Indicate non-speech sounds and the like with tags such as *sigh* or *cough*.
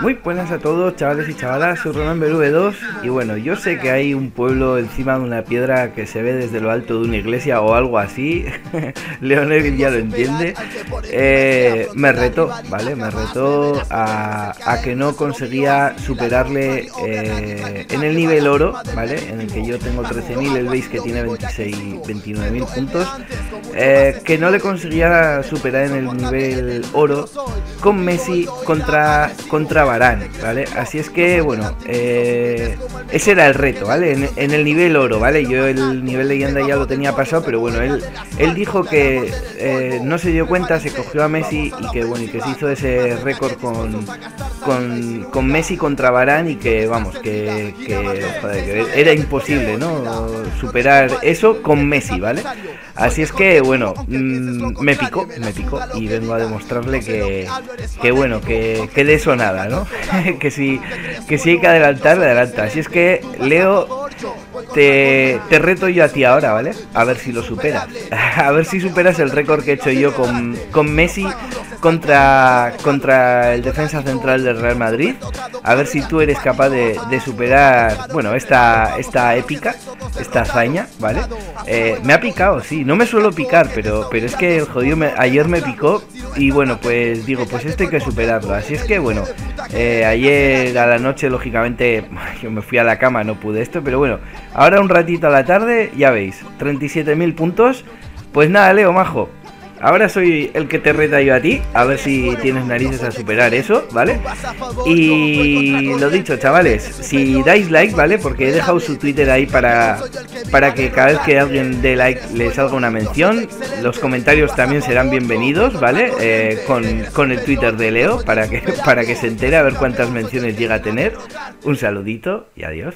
Muy buenas a todos, chavales y chavalas, soy Ronan V2 y bueno, yo sé que hay un pueblo encima de una piedra que se ve desde lo alto de una iglesia o algo así, *laughs* Leonel ya lo entiende, eh, me retó, ¿vale? Me retó a, que no conseguía superarle eh, en el nivel oro, ¿vale? En el que yo tengo 13.000, él veis que tiene 26, 29.000 puntos, eh, que no le conseguía superar en el nivel oro con Messi contra, contra Barán, ¿vale? Así es que, bueno, eh, ese era el reto, ¿vale? En, el nivel oro, ¿vale? Yo el nivel leyenda ya lo tenía pasado, pero bueno, él, él dijo que eh, no se dio cuenta, se cogió a Messi y que, bueno, y que se hizo ese récord con, con, con Messi contra Barán y que, vamos, que, era imposible, ¿no? Superar eso con Messi, ¿vale? Así es que, bueno, mm, me picó, me picó y vengo a demostrarle que, que bueno, que, que de eso nada, ¿no? *laughs* que, si, que si hay que adelantar, adelanta. Así es que, Leo, te, te, reto yo a ti ahora, ¿vale? A ver si lo superas. *laughs* a ver si superas el récord que he hecho yo con, con Messi contra, contra el defensa central del Real Madrid. A ver si tú eres capaz de, superar, bueno, esta, esta épica, esta hazaña, ¿vale? Eh, me ha picado, sí, no me suelo picar, pero, pero es que el jodido ayer me picó y bueno, pues digo, pues esto hay que superarlo. Así es que bueno, eh, ayer a la noche, lógicamente, *laughs* yo me fui a la cama, no pude esto, pero bueno, ahora un ratito a la tarde, ya veis, 37.000 puntos. Pues nada, Leo, majo, Ahora soy el que te reta yo a ti, a ver si tienes narices a superar eso, ¿vale? Y lo dicho, chavales, si dais like, ¿vale? Porque he dejado su Twitter ahí para, para que cada vez que alguien dé like le salga una mención. Los comentarios también serán bienvenidos, ¿vale? Eh, con, con el Twitter de Leo para que, *laughs* para que se entere a ver cuántas menciones llega a tener. Un saludito y adiós.